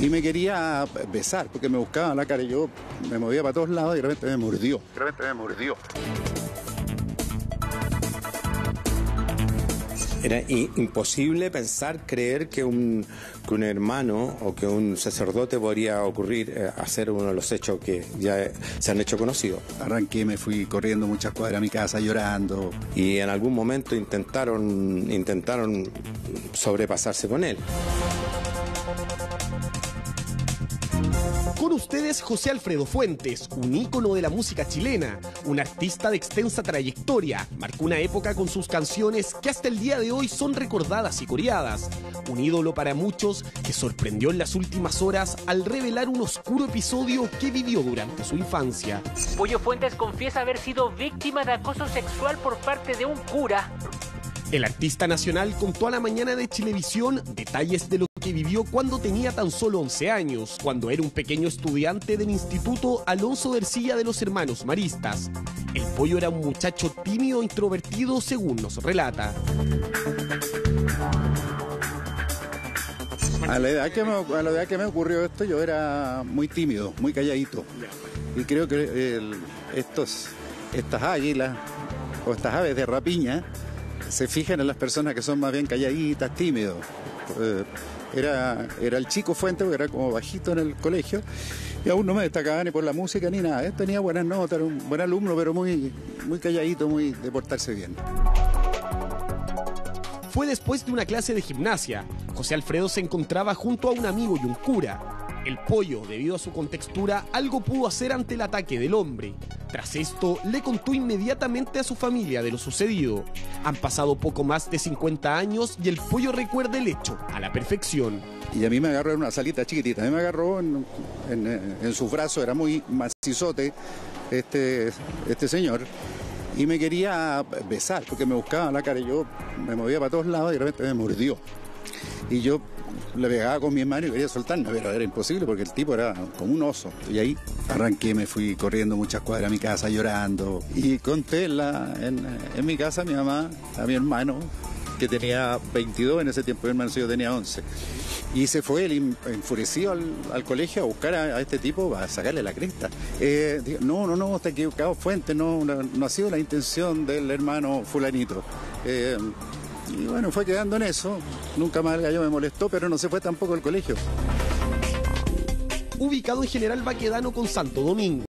y me quería besar porque me buscaba la cara y yo me movía para todos lados y de repente me mordió. De repente me mordió. Era imposible pensar, creer que un, que un hermano o que un sacerdote podría ocurrir eh, hacer uno de los hechos que ya se han hecho conocidos. Arranqué, me fui corriendo muchas cuadras a mi casa llorando. Y en algún momento intentaron, intentaron sobrepasarse con él. Con ustedes José Alfredo Fuentes, un ícono de la música chilena, un artista de extensa trayectoria, marcó una época con sus canciones que hasta el día de hoy son recordadas y coreadas, un ídolo para muchos que sorprendió en las últimas horas al revelar un oscuro episodio que vivió durante su infancia. Pollo Fuentes confiesa haber sido víctima de acoso sexual por parte de un cura. El artista nacional contó a la mañana de Chilevisión detalles de lo vivió cuando tenía tan solo 11 años, cuando era un pequeño estudiante del Instituto Alonso de Ercilla de los Hermanos Maristas. El pollo era un muchacho tímido e introvertido, según nos relata. A la, edad que me, a la edad que me ocurrió esto, yo era muy tímido, muy calladito. Y creo que estos, estas águilas o estas aves de rapiña se fijan en las personas que son más bien calladitas, tímidos. Eh, era, era el chico Fuente, porque era como bajito en el colegio, y aún no me destacaba ni por la música ni nada. Él tenía buenas notas, era un buen alumno, pero muy, muy calladito, muy de portarse bien. Fue después de una clase de gimnasia. José Alfredo se encontraba junto a un amigo y un cura. El pollo, debido a su contextura, algo pudo hacer ante el ataque del hombre. Tras esto, le contó inmediatamente a su familia de lo sucedido. Han pasado poco más de 50 años y el pollo recuerda el hecho a la perfección. Y a mí me agarró en una salita chiquitita. A mí me agarró en, sus brazos, era muy macizote este, este señor. Y me quería besar porque me buscaba la cara y yo me movía para todos lados y de repente me mordió. Y yo le pegaba con mi mano y quería soltarme, pero era imposible porque el tipo era como un oso. Y ahí arranqué, me fui corriendo muchas cuadras a mi casa llorando. Y conté en, la- en, mi casa a mi mamá, a mi hermano, que tenía 22 en ese tiempo, mi hermano yo tenía 11. Y se fue él enfurecido al, colegio a buscar a, este tipo a sacarle la cresta. Eh, no, no, no, está equivocado, Fuente, no, no, no ha sido la intención del hermano fulanito. Eh, y bueno, fue quedando en eso. Nunca más el gallo me molestó, pero no se fue tampoco al colegio. Ubicado en General Baquedano con Santo Domingo.